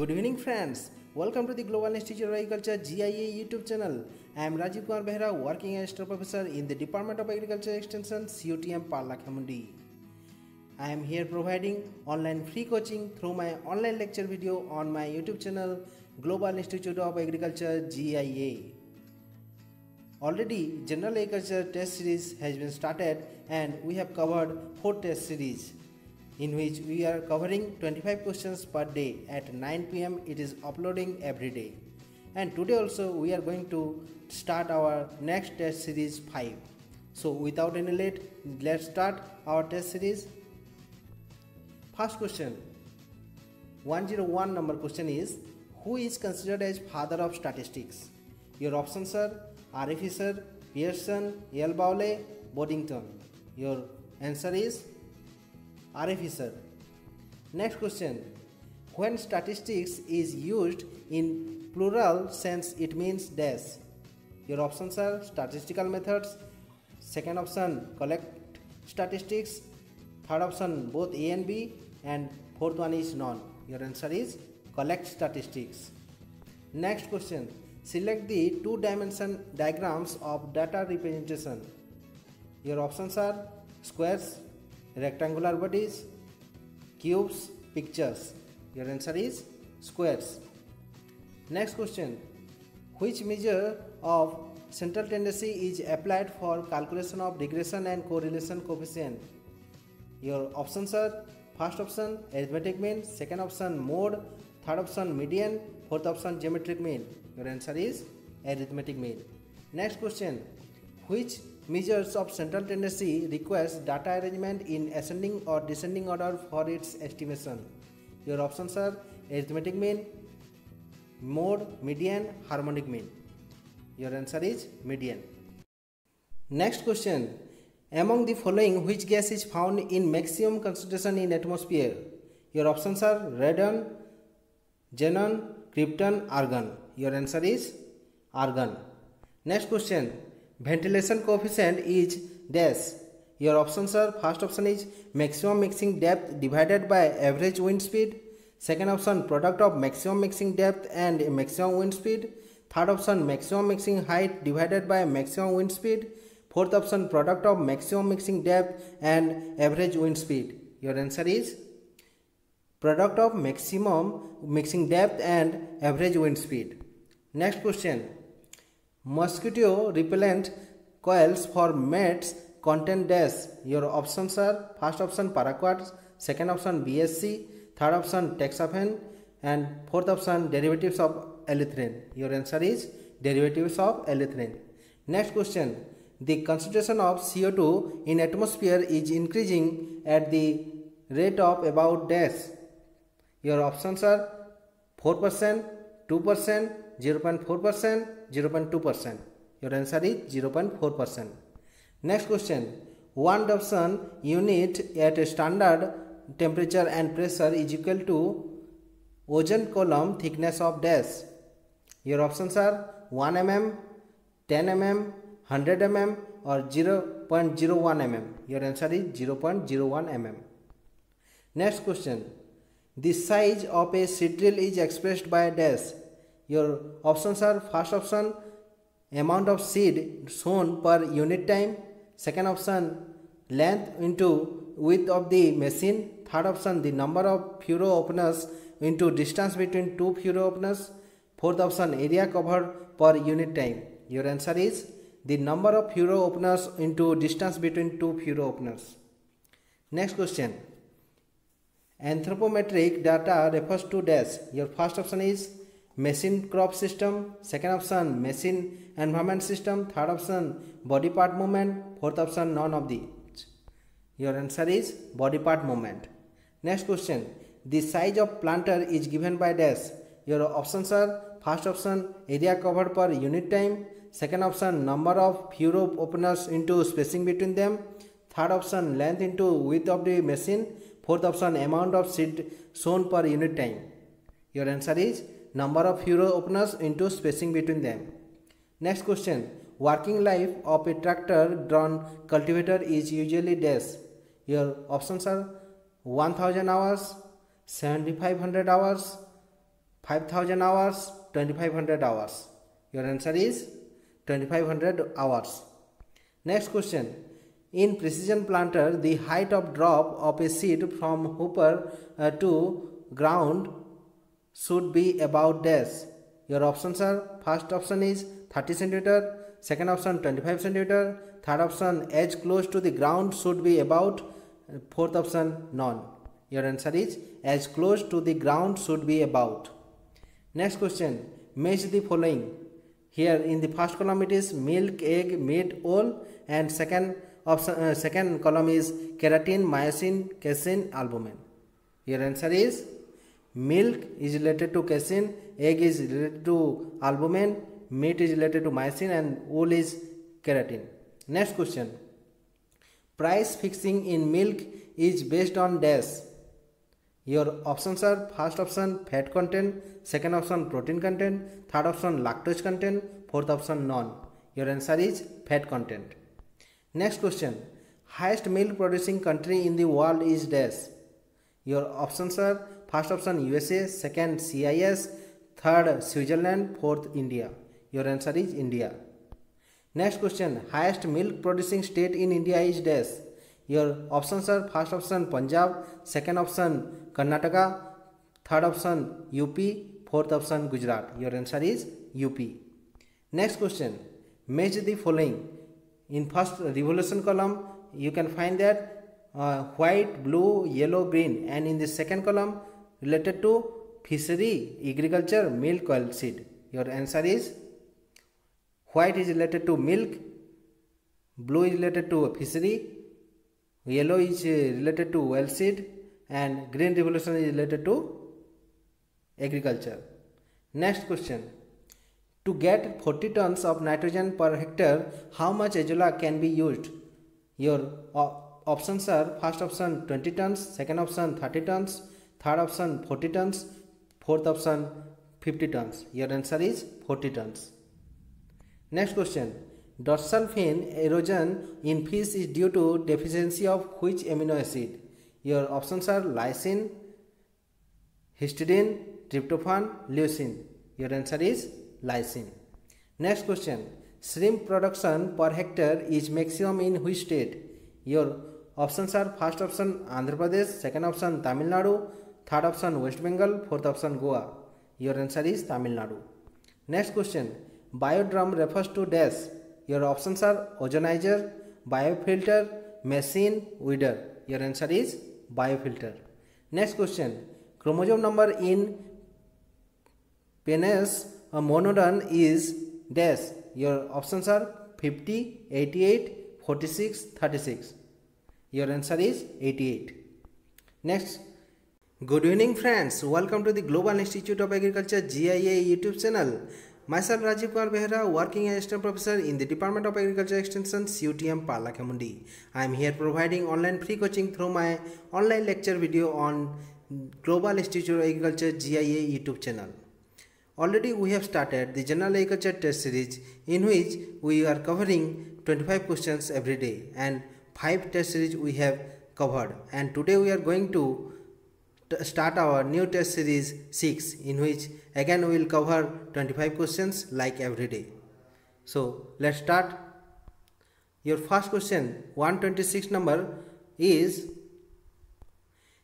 Good evening friends. Welcome to the Global Institute of Agriculture GIA YouTube channel. I am Rajiv Kumar Behra working as a professor in the Department of Agriculture Extension CUTM Parlakhamundi. I am here providing online free coaching through my online lecture video on my YouTube channel Global Institute of Agriculture GIA. Already General Agriculture Test Series has been started and we have covered 4 test series in which we are covering 25 questions per day at 9 pm it is uploading every day and today also we are going to start our next test series 5 so without any late let's start our test series first question 101 number question is who is considered as father of statistics your options are artificer pearson yale bowley boddington your answer is RFE sir. Next question. When statistics is used in plural sense it means dash. Your options are statistical methods, second option collect statistics, third option both A and B and fourth one is none. Your answer is collect statistics. Next question. Select the two-dimension diagrams of data representation. Your options are squares, rectangular bodies, cubes, pictures. Your answer is squares. Next question. Which measure of central tendency is applied for calculation of regression and correlation coefficient? Your options are first option arithmetic mean, second option mode, third option median, fourth option geometric mean. Your answer is arithmetic mean. Next question. Which measures of central tendency requires data arrangement in ascending or descending order for its estimation. Your options are arithmetic mean, mode, median, harmonic mean. Your answer is median. Next question. Among the following, which gas is found in maximum concentration in atmosphere? Your options are radon, xenon, krypton, argon. Your answer is argon. Next question. ventilation coefficient is dash your options are first option is maximum mixing depth divided by average wind speed second option product of maximum mixing depth and maximum wind speed third option maximum mixing height divided by maximum wind speed fourth option product of maximum mixing depth and average wind speed your answer is product of maximum mixing depth and average wind speed next question Mosquito repellent coils for mates contain dash. Your options are first option paraquat, second option BSC, third option Texafen and fourth option derivatives of erythrin. Your answer is derivatives of erythrin. Next question. The concentration of CO2 in atmosphere is increasing at the rate of about dash. Your options are 4%, 2%, 0.4 percent, 0.2 percent. Your answer is 0.4 percent. Next question. One Dobson unit at a standard temperature and pressure is equal to ozone column thickness of dash. Your options are 1 mm, 10 mm, 100 mm or 0.01 mm. Your answer is 0.01 mm. Next question. The size of a sidril is expressed by dash. Your options are first option amount of seed sown per unit time, second option length into width of the machine, third option the number of furrow openers into distance between two furrow openers, fourth option area covered per unit time. Your answer is the number of furrow openers into distance between two furrow openers. Next question. Anthropometric data refers to dash. Your first option is machine crop system second option machine environment system third option body part movement fourth option none of these your answer is body part movement next question the size of planter is given by dash your options are first option area covered per unit time second option number of few rope openers into spacing between them third option length into width of the machine fourth option amount of seed sown per unit time your answer is number of hero openers into spacing between them. Next question. Working life of a tractor drawn cultivator is usually days. Your options are 1000 hours, 7500 hours, 5000 hours, 2500 hours. Your answer is 2500 hours. Next question. In precision planter, the height of drop of a seed from hooper uh, to ground should be about this. Your options are first option is 30 centimeter, second option 25 centimeter, third option edge close to the ground should be about, fourth option none. Your answer is edge close to the ground should be about. Next question, match the following. Here in the first column it is milk, egg, meat, oil and second option uh, second column is keratin, myosin, casein, albumin. Your answer is Milk is related to casein, egg is related to albumin, meat is related to myosin and wool is keratin. Next question. Price fixing in milk is based on dash. Your options are first option fat content, second option protein content, third option lactose content, fourth option none. Your answer is fat content. Next question. Highest milk producing country in the world is dash. Your options are First option USA, second CIS, third Switzerland, fourth India. Your answer is India. Next question, highest milk producing state in India is dash. Your options are first option Punjab, second option Karnataka, third option UP, fourth option Gujarat. Your answer is UP. Next question, match the following. In first revolution column, you can find that uh, white, blue, yellow, green and in the second column related to fishery, agriculture, milk, seed. Your answer is white is related to milk, blue is related to fishery, yellow is uh, related to seed, and green revolution is related to agriculture. Next question. To get 40 tons of nitrogen per hectare, how much azolla can be used? Your uh, options are first option 20 tons, second option 30 tons, third option 40 tons fourth option 50 tons your answer is 40 tons next question dorsal erosion in fish is due to deficiency of which amino acid your options are lysine histidine tryptophan leucine your answer is lysine next question shrimp production per hectare is maximum in which state your options are first option andhra pradesh second option tamil nadu Third option West Bengal, fourth option Goa. Your answer is Tamil Nadu. Next question, biodrum refers to dash. Your options are ozonizer, biofilter, machine, weeder. Your answer is biofilter. Next question, chromosome number in penis or monodon is dash. Your options are 50, 88, 46, 36. Your answer is 88. Next Good evening friends, welcome to the Global Institute of Agriculture GIA YouTube channel. Myself Rajiv Kumar Behra, working assistant professor in the Department of Agriculture Extension CUTM Palakamundi. I am here providing online free coaching through my online lecture video on Global Institute of Agriculture GIA YouTube channel. Already we have started the General Agriculture Test Series in which we are covering 25 questions every day and 5 test series we have covered and today we are going to start our new test series 6 in which again we will cover 25 questions like every day. So let's start. Your first question 126 number is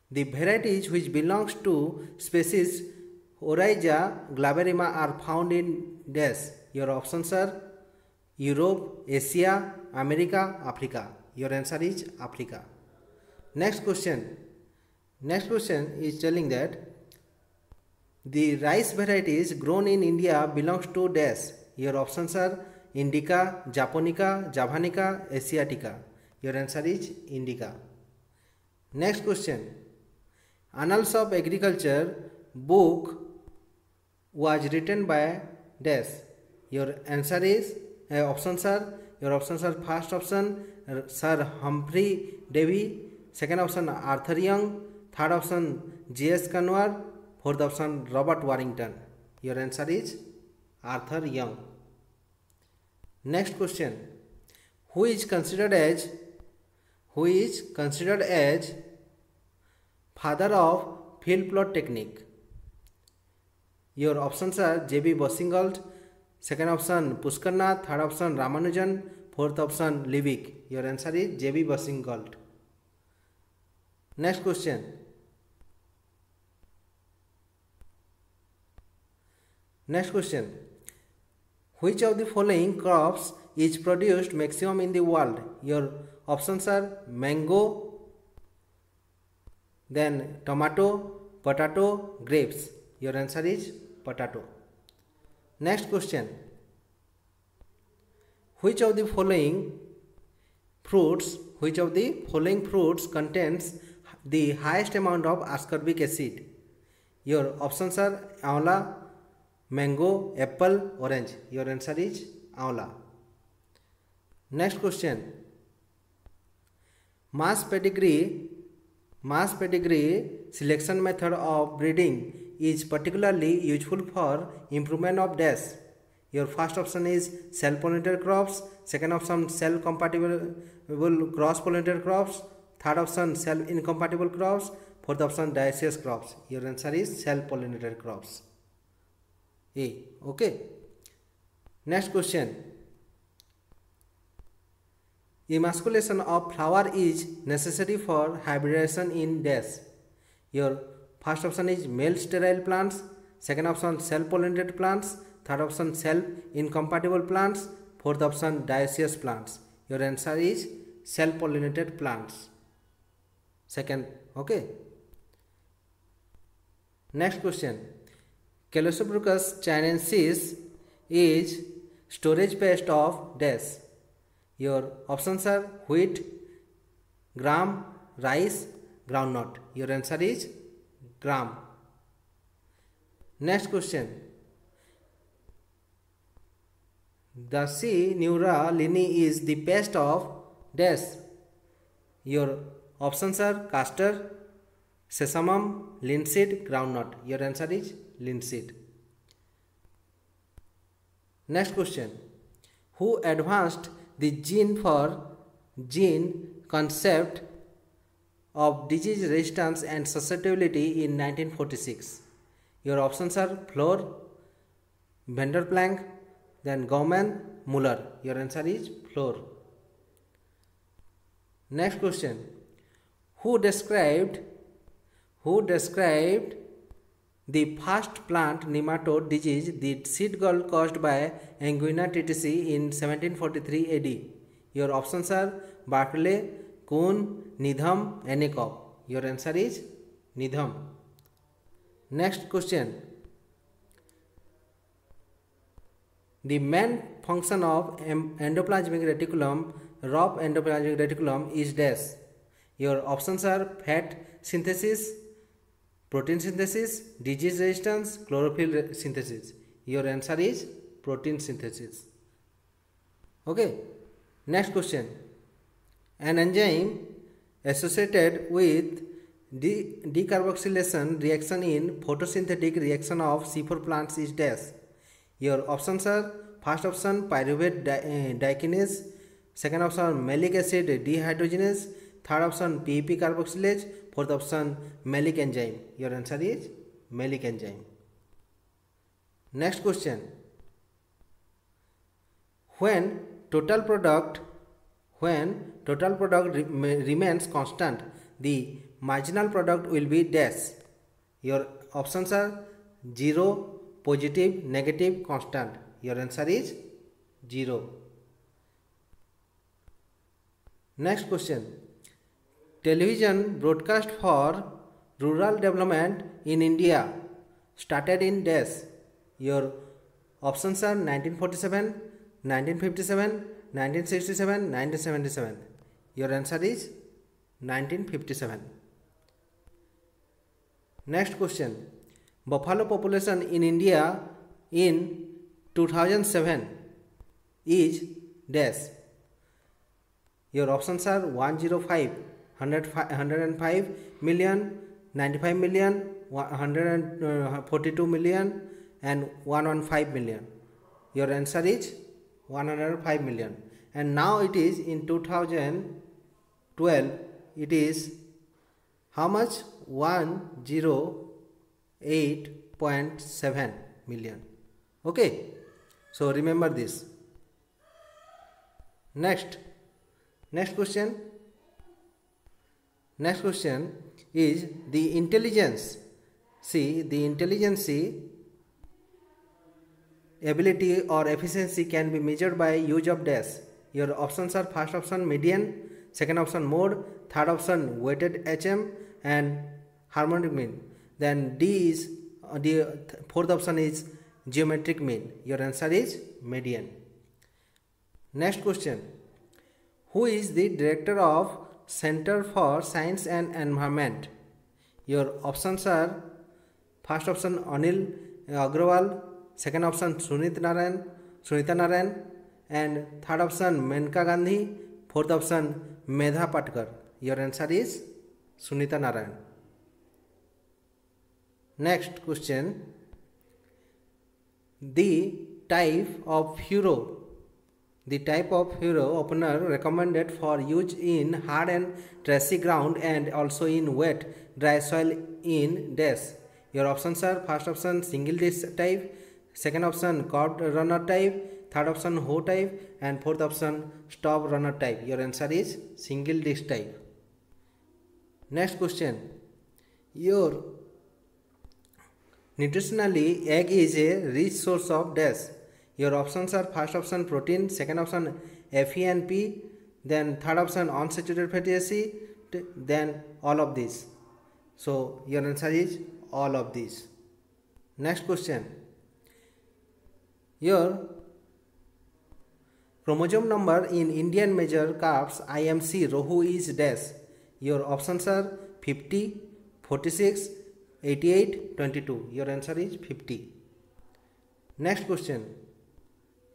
the varieties which belongs to species Oryza glaberrima are found in dash. Your options are Europe, Asia, America, Africa. Your answer is Africa. Next question Next question is telling that the rice varieties grown in India belongs to dash. Your options are Indica, Japonica, Javanica, Asiatica. Your answer is Indica. Next question. Annals of Agriculture book was written by dash. Your answer is uh, options are your options are first option Sir Humphrey Davy, second option Arthur Young, Third option J.S. Kanwar, fourth option Robert Warrington. Your answer is Arthur Young. Next question, who is considered as father of field plot technique? Your options are J.B. Bosingold, second option Pushkarna, third option Ramanujan, fourth option Liebig. Your answer is J.B. Bosingold. Next question, Next question. Which of the following crops is produced maximum in the world? Your options are mango, then tomato, potato, grapes. Your answer is potato. Next question. Which of the following fruits, which of the following fruits contains the highest amount of ascorbic acid? Your options are amla, Mango, apple, orange. Your answer is Amla. Next question. Mass pedigree selection method of breeding is particularly useful for improvement of dash. Your first option is self-pollinated crops, second option self-compatible cross-pollinated crops, third option self-incompatible crops, fourth option dioecious crops. Your answer is self-pollinated crops. A okay next question emasculation of flower is necessary for hybridization in dash your first option is male sterile plants second option self pollinated plants third option self incompatible plants fourth option dioecious plants your answer is self pollinated plants second okay next question Callosobricus chinensis is storage pest of des. Your options are wheat, gram, rice, groundnut. Your answer is gram. Next question. The C. neura lini is the pest of des. Your options are castor, Sesamum, linseed, groundnut. Your answer is linseed. Next question. Who advanced the gene for gene concept of disease resistance and susceptibility in 1946? Your options are Flor, Vanderplanck, then Gauman, Muller. Your answer is Flor. Next question. Who described who described the first plant nematode disease, the seed gall caused by Anguina TTC in 1743 AD. Your options are Bartley, Kuhn, Nidham, Enikov. Your answer is Nidham. Next question. The main function of endoplasmic reticulum, rough endoplasmic reticulum is dash. Your options are fat synthesis, protein synthesis, disease resistance, chlorophyll synthesis. Your answer is protein synthesis. Okay. Next question. An enzyme associated with de decarboxylation reaction in photosynthetic reaction of C4 plants is dash. Your options are first option pyruvate di uh, second option malic acid dehydrogenase, third option PEP carboxylase, for the option malic enzyme your answer is malic enzyme next question when total product when total product re remains constant the marginal product will be dash your options are 0 positive negative constant your answer is 0 next question television broadcast for rural development in India started in days. Your options are 1947, 1957, 1967, 1977. Your answer is 1957. Next question. Buffalo population in India in 2007 is dash. Your options are 105, 105 million 95 million 142 uh, million and 115 million your answer is 105 million and now it is in 2012 it is how much 108.7 million okay so remember this next next question Next question is the intelligence. See the intelligence ability or efficiency can be measured by use of dash. Your options are first option median, second option mode, third option weighted HM and harmonic mean. Then D is uh, the fourth option is geometric mean. Your answer is median. Next question. Who is the director of Center for Science and Environment. Your options are first option Anil Agrawal, second option Sunit Narayan, Sunita Narayan, and third option Menka Gandhi, fourth option Medha Patkar. Your answer is Sunita Narayan. Next question. The type of hero The type of hero opener recommended for use in hard and trashy ground and also in wet, dry soil in dash. Your options are first option single dish type, second option curved runner type, third option hoe type and fourth option stop runner type. Your answer is single dish type. Next question. Your nutritionally egg is a rich source of dash. Your options are first option protein, second option FENP, then third option unsaturated fatty acid, then all of these. So your answer is all of these. Next question. Your chromosome number in Indian major calves IMC Rohu is dash. Your options are 50, 46, 88, 22. Your answer is 50. Next question.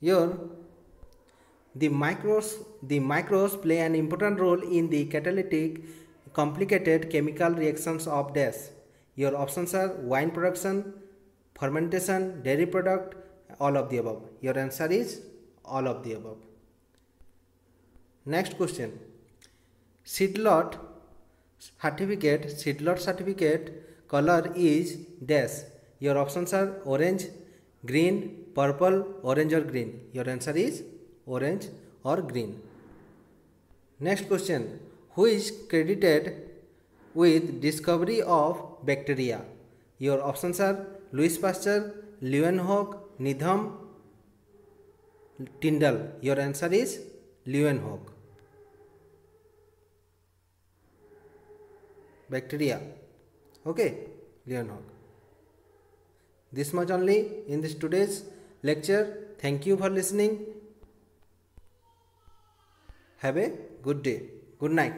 Here, the micros the micros play an important role in the catalytic complicated chemical reactions of death. Your options are wine production, fermentation, dairy product, all of the above. Your answer is all of the above. Next question. Seedlot certificate, seedlot certificate color is dash. Your options are orange, green, purple orange or green your answer is orange or green next question who is credited with discovery of bacteria your options are louis pasteur leeuwenhoek nidham tyndall your answer is leeuwenhoek bacteria okay leeuwenhoek this much only in this today's lecture. Thank you for listening. Have a good day. Good night.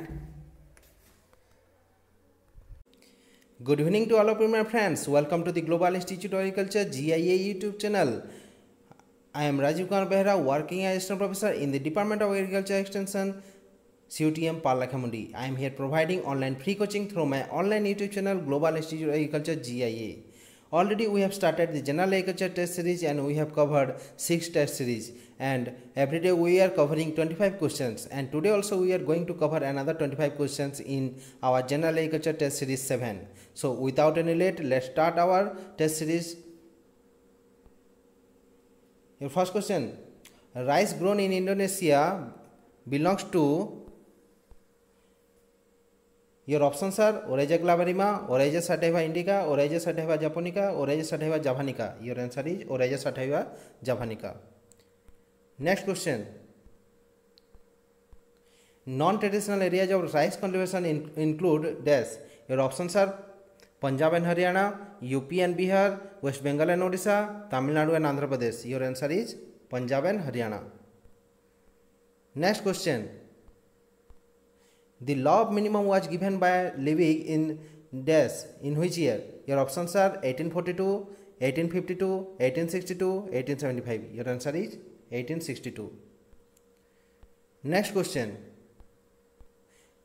Good evening to all of you, my friends. Welcome to the Global Institute of Agriculture GIA YouTube channel. I am Rajiv Kumar Behra, working assistant professor in the Department of Agriculture Extension, CUTM Palakhamundi. I am here providing online free coaching through my online YouTube channel Global Institute of Agriculture GIA. Already we have started the general agriculture test series and we have covered 6 test series and every day we are covering 25 questions and today also we are going to cover another 25 questions in our general agriculture test series 7. So without any late let's start our test series. Your first question rice grown in Indonesia belongs to your options are Oreja glavarima, Oreja sativa indica, Oreja sativa japonica, Oreja sativa javanica. Your answer is Oreja sativa javanica. Next question. Non-traditional areas of rice cultivation include dash. Your options are Punjab and Haryana, UP and Bihar, West Bengal and Odisha, Tamil Nadu and Andhra Pradesh. Your answer is Punjab and Haryana. Next question. The law of minimum was given by Living in dash in which year? Your options are 1842, 1852, 1862, 1875. Your answer is 1862. Next question.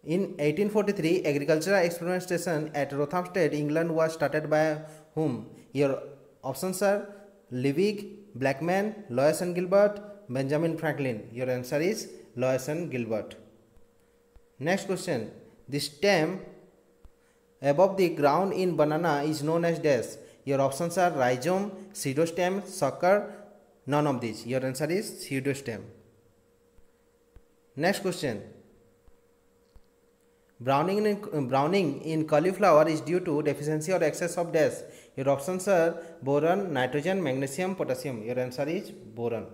In 1843, agricultural experiment station at Rothamsted, England was started by whom? Your options are Liebig, Blackman, Lois and Gilbert, Benjamin Franklin. Your answer is Lois and Gilbert. Next question. The stem above the ground in banana is known as dash. Your options are rhizome, pseudostem, sucker, none of these. Your answer is pseudostem. Next question. Browning in, browning in cauliflower is due to deficiency or excess of dash. Your options are boron, nitrogen, magnesium, potassium. Your answer is boron.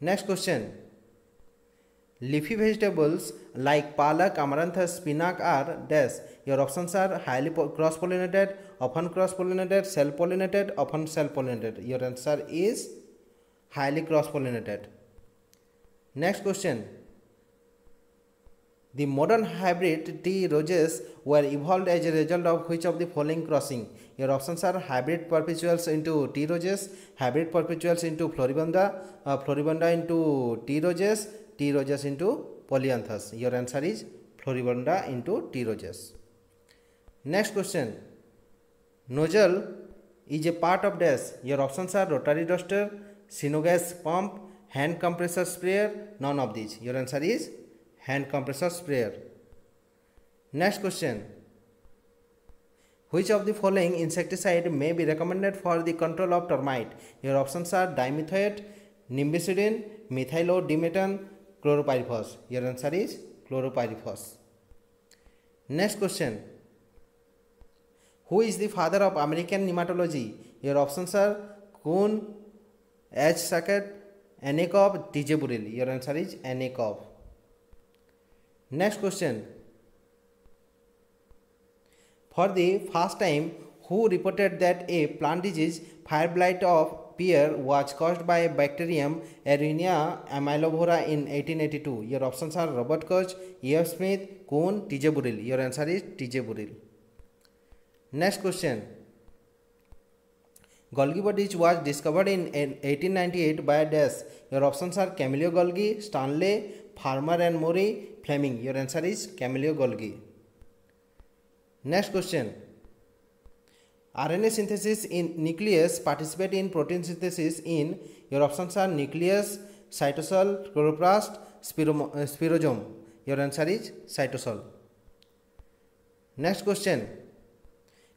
Next question. Leafy vegetables like palak, amaranth, spinach are dash. Your options are highly cross-pollinated, often cross-pollinated, self-pollinated, often self-pollinated. Your answer is highly cross-pollinated. Next question. The modern hybrid tea roses were evolved as a result of which of the following crossing? Your options are hybrid perpetuals into tea roses, hybrid perpetuals into floribunda, uh, floribunda into tea roses, T. roses into polyanthus. Your answer is floribunda into T. roses. Next question. Nozzle is a part of dash. Your options are rotary duster, synogas pump, hand compressor sprayer. None of these. Your answer is hand compressor sprayer. Next question. Which of the following insecticide may be recommended for the control of termite? Your options are dimethoate, nimbecidine, methylodimethan, chlorpyrifos. Your answer is chlorpyrifos. Next question. Who is the father of American nematology? Your options are Kuhn, H. Sackett, Anikov, D.J. Burrell. Your answer is Anikov. Next question. For the first time, who reported that a plant disease, fire blight of pier was caused by bacterium Erwinia amylobora in 1882? Your options are Robert Koch, E.F. Smith, Kuhn, T.J. Burrill. Your answer is T.J. Burrill. Next question. Golgi bodies was discovered in 1898 by Dash. Your options are Camillo Golgi, Stanley, Farmer and Murray, Fleming. Your answer is Camillo Golgi. Next question. RNA synthesis in nucleus participate in protein synthesis in your options are nucleus, cytosol, chloroplast, spiro uh, spirosome. Your answer is cytosol. Next question.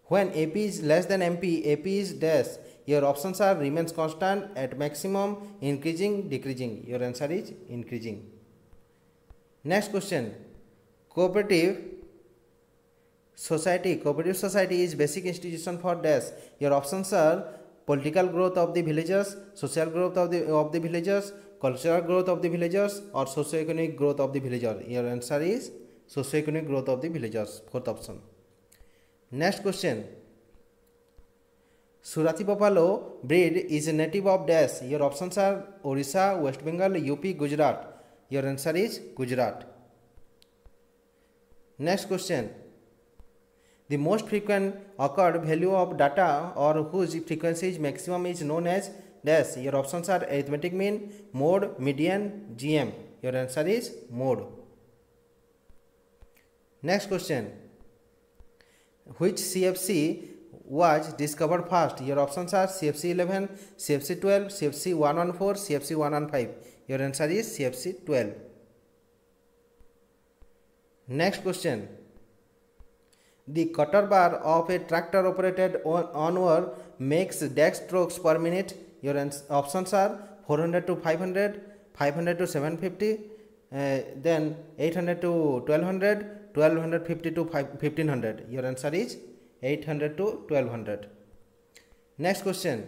When AP is less than MP, AP is dash. Your options are remains constant at maximum, increasing, decreasing. Your answer is increasing. Next question. Cooperative society cooperative society is basic institution for dash your options are political growth of the villagers social growth of the of the villagers cultural growth of the villagers or socio-economic growth of the villager your answer is socio-economic growth of the villagers fourth option next question surati buffalo breed is a native of dash your options are orissa west bengal up gujarat your answer is gujarat next question The most frequent occurred value of data or whose frequency is maximum is known as dash. Your options are arithmetic mean, mode, median, GM. Your answer is mode. Next question. Which CFC was discovered first? Your options are CFC 11, CFC 12, CFC 114, CFC 115. Your answer is CFC 12. Next question. The cutter bar of a tractor operated on onward makes deck strokes per minute. Your options are 400 to 500, 500 to 750, uh, then 800 to 1200, 1250 to 1500. Your answer is 800 to 1200. Next question.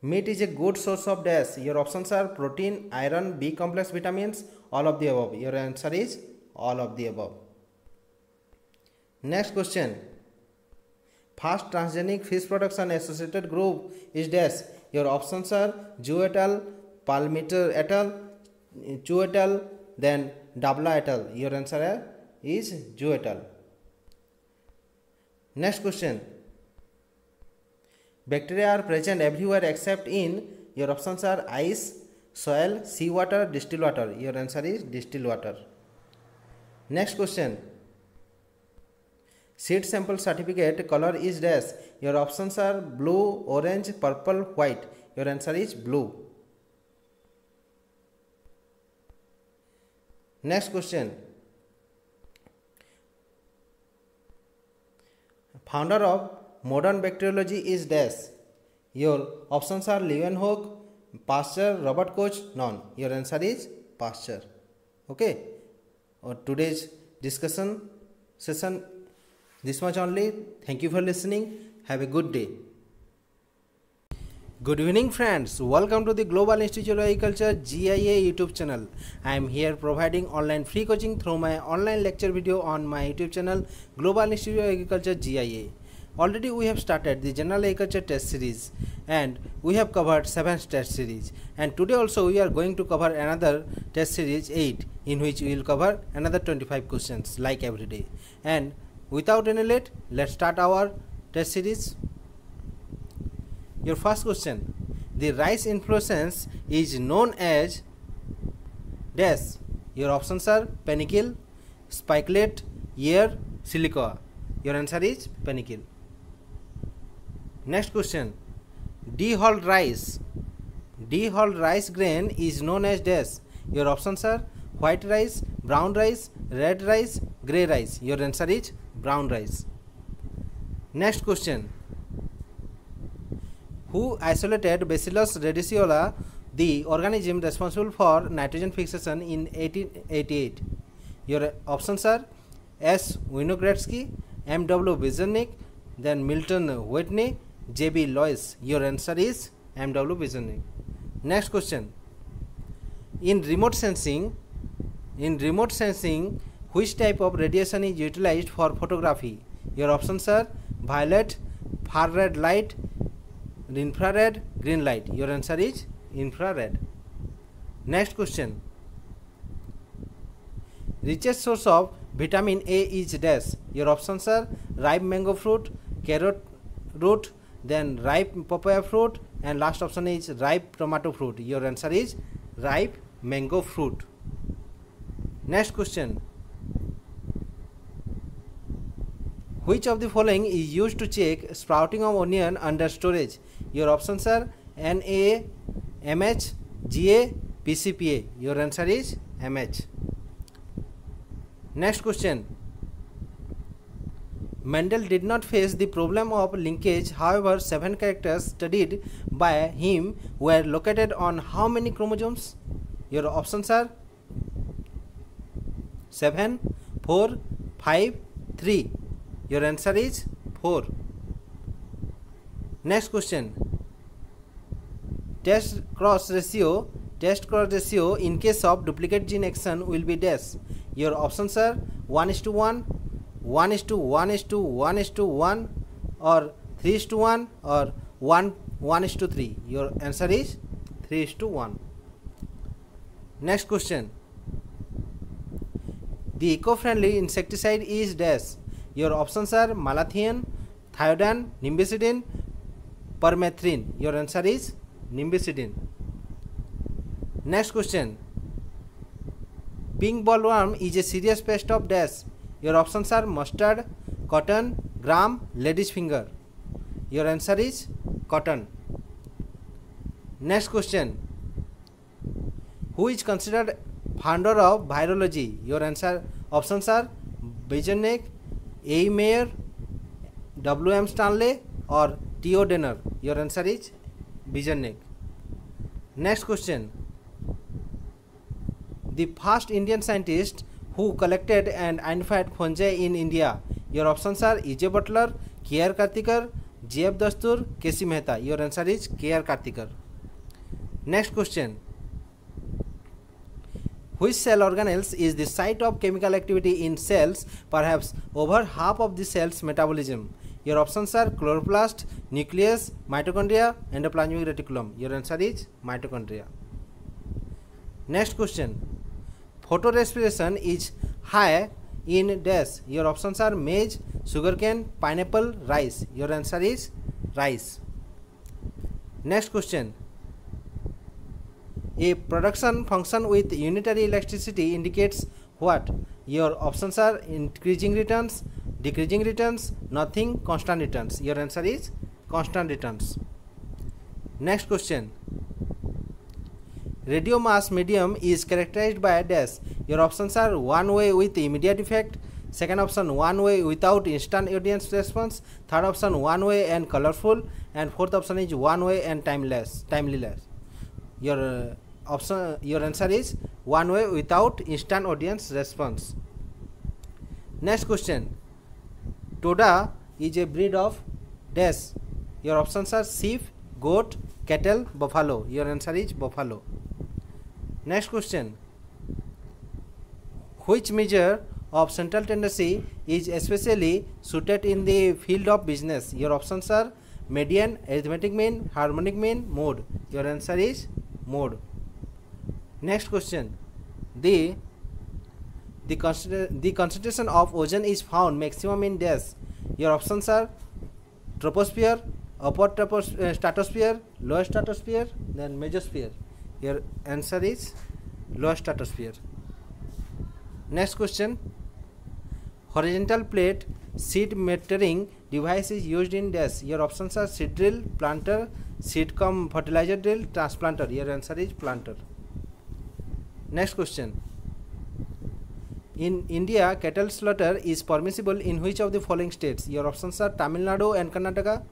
Meat is a good source of dash. Your options are protein, iron, B complex vitamins, all of the above. Your answer is all of the above. Next question first transgenic fish production associated group is dash your option are Zhu et al Palmiter et al Chu et al then Dabla et al your answer है is Zhu et al next question bacteria are present everywhere except in your option are ice soil sea water distilled water your answer is distilled water next question Seed sample certificate color is dash. Your options are blue, orange, purple, white. Your answer is blue. Next question. Founder of modern bacteriology is dash. Your options are Leeuwenhoek, Pasteur, Robert Koch, none. Your answer is Pasteur. Okay. Or today's discussion session this much only. Thank you for listening. Have a good day. Good evening friends, welcome to the Global Institute of Agriculture GIA YouTube channel. I am here providing online free coaching through my online lecture video on my YouTube channel Global Institute of Agriculture GIA. Already we have started the General Agriculture Test Series and we have covered 7 test series and today also we are going to cover another test series 8 in which we will cover another 25 questions like every day and Without any let, let's start our test series. Your first question. The rice inflorescence is known as dash. Your options are panicle, spikelet, ear, silica. Your answer is panicle. Next question. Dehulled rice. Dehulled rice grain is known as dash. Your options are white rice, brown rice, red rice, grey rice. Your answer is brown rice next question who isolated bacillus radiciola the organism responsible for nitrogen fixation in 1888 your options are s Winogradsky, mw Wizenik, then milton whitney j.b lois your answer is mw Wizenik. next question in remote sensing in remote sensing which type of radiation is utilized for photography your options are violet far red light infrared green light your answer is infrared next question richest source of vitamin a is dash your options are ripe mango fruit carrot root then ripe papaya fruit and last option is ripe tomato fruit your answer is ripe mango fruit next question Which of the following is used to check sprouting of onion under storage? Your options are NA, MH, GA, PCPA. Your answer is MH. Next question. Mendel did not face the problem of linkage. However, seven characters studied by him were located on how many chromosomes? Your options are 7, 4, 5, 3. Your answer is 4. Next question. Test cross ratio. Test cross ratio in case of duplicate gene action will be dash. Your options are 1 is to 1, 1 is to 1 is to 1 is to 1 or 3 is to 1 or 1 1 is to 3. Your answer is 3 is to 1. Next question. The eco-friendly insecticide is dash. Your options are malathion, thiodan, nimbecidine, permethrin. Your answer is nimbecidine. Next question. Pink bollworm is a serious pest of dash. Your options are mustard, cotton, gram, lady's finger. Your answer is cotton. Next question. Who is considered founder of virology your answer options are Bejenek, A. Mayer, W. M. Stanley or Theo Denner. Your answer is Bejenek. Next question. The first Indian scientist who collected and identified fungi in India. Your options are E.J. Butler, K.R. Karthikar, J.F. Dastur, K.C. Mehta. Your answer is K.R. Karthikar. Next question. which cell organelles is the site of chemical activity in cells, perhaps over half of the cell's metabolism. Your options are chloroplast, nucleus, mitochondria, endoplasmic reticulum. Your answer is mitochondria. Next question. Photorespiration is high in dash. Your options are maize, sugarcane, pineapple, rice. Your answer is rice. Next question. A production function with unitary elasticity indicates what? Your options are increasing returns, decreasing returns, nothing, constant returns. Your answer is constant returns. Next question. Radio mass medium is characterized by dash. Your options are one way with immediate effect, second option one way without instant audience response, third option one way and colorful, and fourth option is one way and timeless, less. Your uh, option your answer is one way without instant audience response next question toda is a breed of dash your options are sheep goat cattle buffalo your answer is buffalo next question which measure of central tendency is especially suited in the field of business your options are median arithmetic mean harmonic mean mode your answer is mode Next question. The the, concentra the concentration of ozone is found maximum in dash. Your options are troposphere, upper troposphere, uh, stratosphere, lower stratosphere, then mesosphere. Your answer is lower stratosphere. Next question. Horizontal plate seed metering device is used in dash. Your options are seed drill, planter, seed comb, fertilizer drill, transplanter. Your answer is planter. Next question. In India, cattle slaughter is permissible in which of the following states? Your options are Tamil Nadu and Karnataka,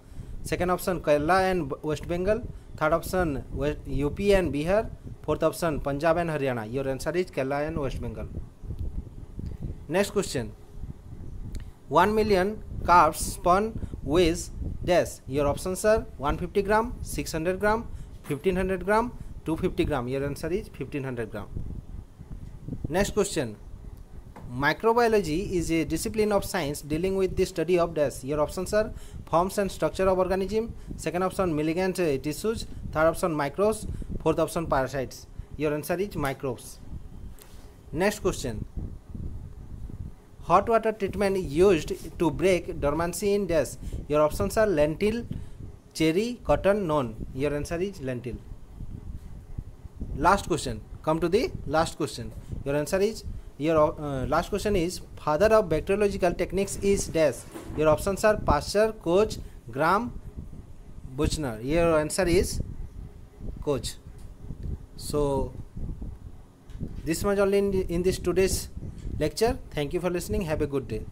second option Kerala and West Bengal, third option UP and Bihar, fourth option Punjab and Haryana. Your answer is Kerala and West Bengal. Next question. 1 million calves spawn weighs dash. Your options are 150 gram, 600 gram, 1500 gram, 250 gram. Your answer is 1500 gram. Next question. Microbiology is a discipline of science dealing with the study of dash. Your options are forms and structure of organism. Second option malignant uh, tissues. Third option microbes. Fourth option parasites. Your answer is microbes. Next question. Hot water treatment used to break dormancy in dash. Your options are lentil, cherry, cotton, none. Your answer is lentil. Last question come to the last question your answer is your uh, last question is father of bacteriological techniques is dash your options are pasteur koch gram buchner your answer is koch so this much only in, in this today's lecture thank you for listening have a good day